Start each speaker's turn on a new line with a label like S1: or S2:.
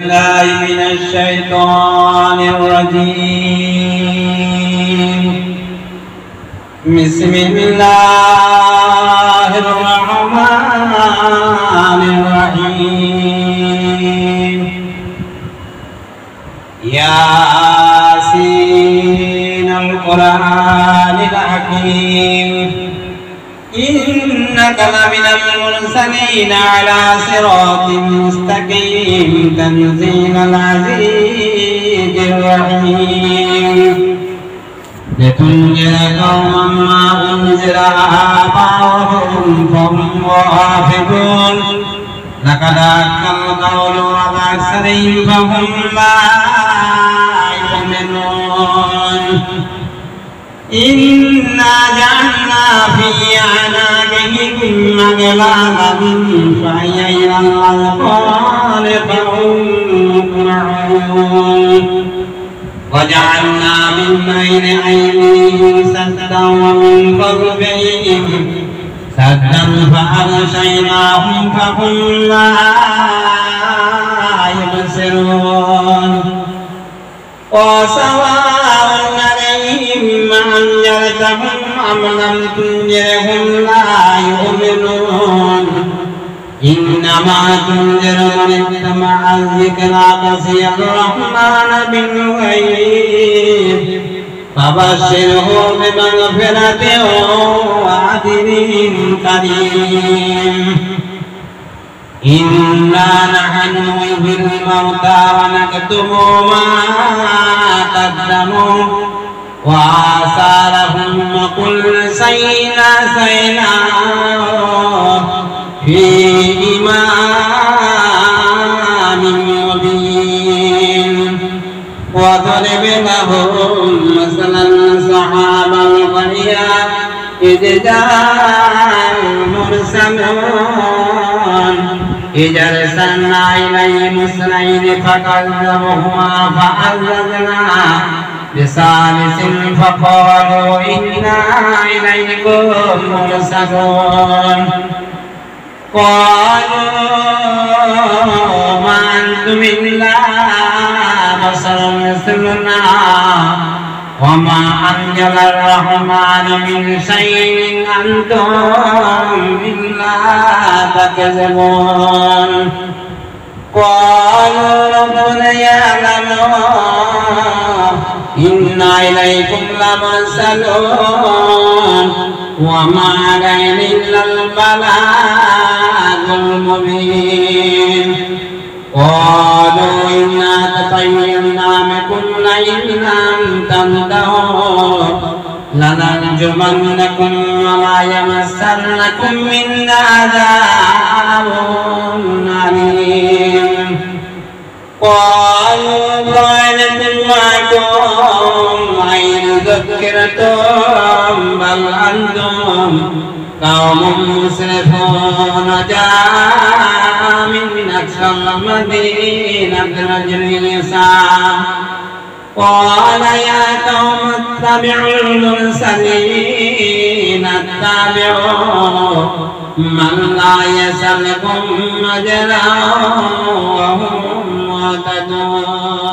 S1: الله من الشيطان الرجيم. بسم الله الرحمن الرحيم. ياسين القرآن الحكيم. إنك لمن المرسلين على صراط مستقيم تنزيل العزيز الرحيم. لتنذر قوما ما أنزل آباؤهم فهم غافلون. لقد أكل القول على فهم لا إنا جعلنا في أعناقهم أغلالا فهي إلى الأذقان فهم مقمعون وجعلنا من بين أيديهم سدا ومن خلفهم سدا فأغشيناهم فهم لا يبصرون. وسواء إنما تنذر من اتبع الذكر قصي الرحمن بالغيب فبشره بمغفرة وعدل كريم إنا نحن نحيي الموتى ونكتب ما قدموا وآثارهم وكل شيء أحصيناه وضرب لهم مثلا صحاب القرية إذ جاء المرسلون إذ أرسلنا إليهم اثنين فكذبهما فعززنا بثالث فقالوا إنا إليكم مرسلون قالوا ما أنتم إلا بشر مثلنا وما أنزل الرحمن من شيء أنتم إلا تكذبون قالوا ربنا يعلم إنا إليكم لمرسلون وما علينا إلا البلاغ المبين قالوا إنا تطيرنا بكم لئن لم تنتهوا لنرجمنكم ولا يمسنكم منا عذاب أليم قالوا ضالة معكم أين ذكرتم بل أنتم قوم مسرفون جاء من أقصى المدينة رجل يسعى قال يا قوم اتبعوا المرسلين اتبعوا من لا يسلكم مجرا وهم مهتدون